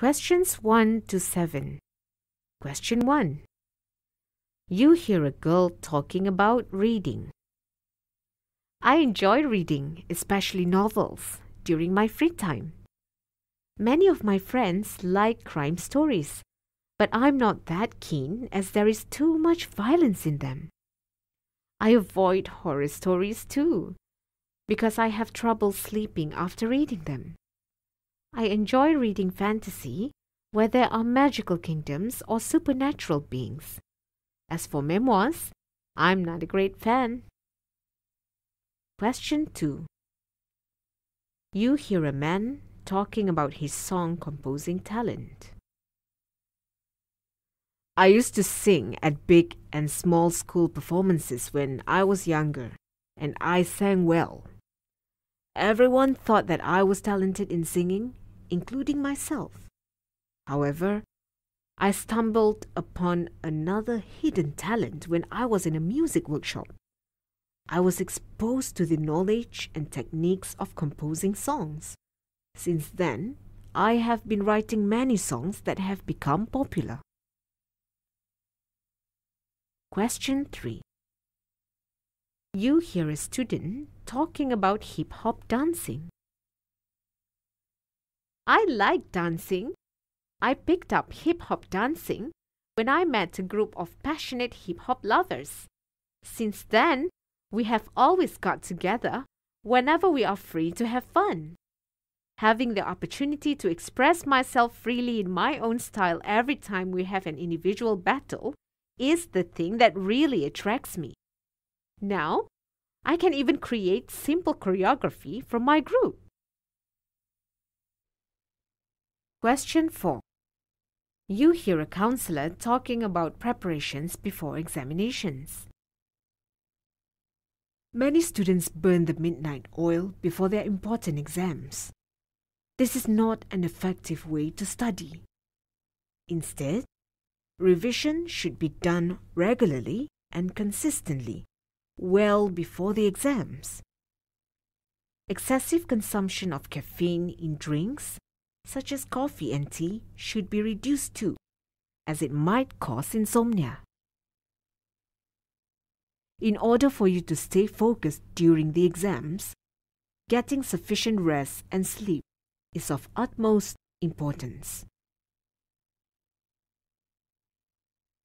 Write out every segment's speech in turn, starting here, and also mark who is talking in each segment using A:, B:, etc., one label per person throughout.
A: Questions 1 to 7. Question 1. You hear a girl talking about reading. I enjoy reading, especially novels, during my free time. Many of my friends like crime stories, but I'm not that keen as there is too much violence in them. I avoid horror stories too, because I have trouble sleeping after reading them. I enjoy reading fantasy where there are magical kingdoms or supernatural beings. As for memoirs, I'm not a great fan. Question 2 You hear a man talking about his song composing talent. I used to sing at big and small school performances when I was younger, and I sang well. Everyone thought that I was talented in singing, including myself. However, I stumbled upon another hidden talent when I was in a music workshop. I was exposed to the knowledge and techniques of composing songs. Since then, I have been writing many songs that have become popular. Question 3 You hear a student talking about hip hop dancing. I like dancing. I picked up hip hop dancing when I met a group of passionate hip hop lovers. Since then, we have always got together whenever we are free to have fun. Having the opportunity to express myself freely in my own style every time we have an individual battle is the thing that really attracts me. Now, I can even create simple choreography from my group. Question 4. You hear a counselor talking about preparations before examinations. Many students burn the midnight oil before their important exams. This is not an effective way to study. Instead, Revision should be done regularly and consistently, well before the exams. Excessive consumption of caffeine in drinks, such as coffee and tea, should be reduced too, as it might cause insomnia. In order for you to stay focused during the exams, getting sufficient rest and sleep is of utmost importance.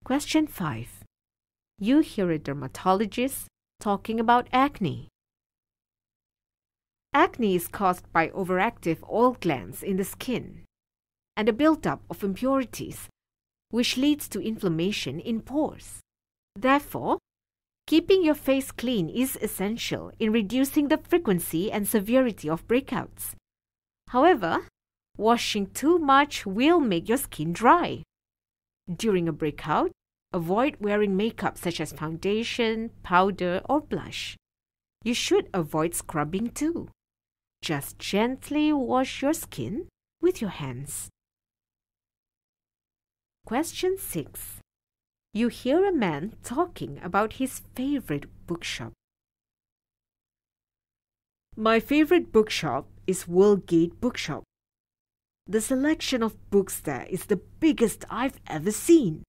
A: Question 5. You hear a dermatologist talking about acne. Acne is caused by overactive oil glands in the skin and a buildup of impurities, which leads to inflammation in pores. Therefore, keeping your face clean is essential in reducing the frequency and severity of breakouts. However, washing too much will make your skin dry. During a breakout, avoid wearing makeup such as foundation, powder, or blush. You should avoid scrubbing too. Just gently wash your skin with your hands. Question 6. You hear a man talking about his favorite bookshop. My favorite bookshop is Worldgate Bookshop. The selection of books there is the biggest I've ever seen.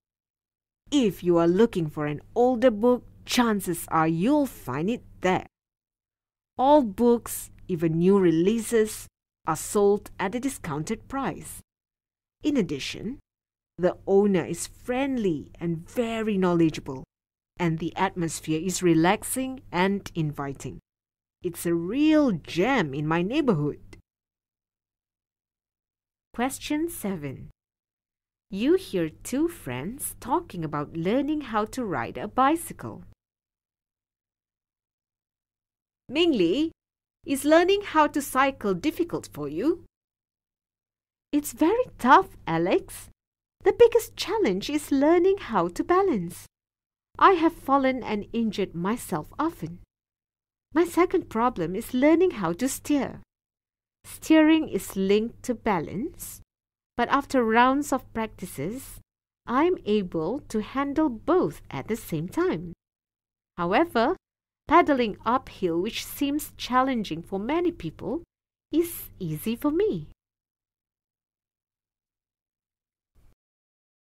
A: If you are looking for an older book, chances are you'll find it there. All books, even new releases, are sold at a discounted price. In addition, the owner is friendly and very knowledgeable, and the atmosphere is relaxing and inviting. It's a real gem in my neighborhood. Question 7. You hear two friends talking about learning how to ride a bicycle. Mingli, is learning how to cycle difficult for you? It's very tough, Alex. The biggest challenge is learning how to balance. I have fallen and injured myself often. My second problem is learning how to steer. Steering is linked to balance, but after rounds of practices, I'm able to handle both at the same time. However, paddling uphill, which seems challenging for many people, is easy for me.